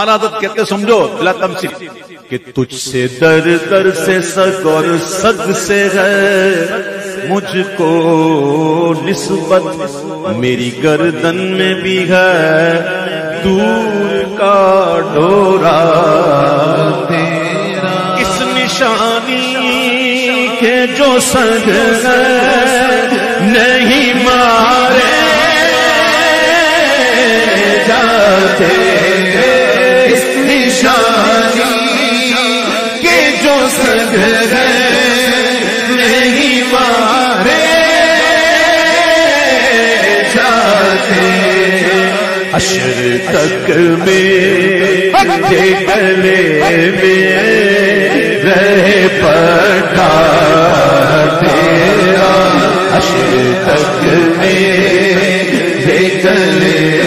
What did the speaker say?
آلادت کہتے سمجھو، بلا تمثیل، کہ تجھ سے در در سے سگ اور سگ سے ہے، مجھ کو نسبت میری گردن میں بھی ہے، دور کا ڈورا اس نشانی کے جو سگ نہیں سد نہیں مارے جاتے اشر تک میں گلے میں رہ پٹا تیرا اشر تک میں گلے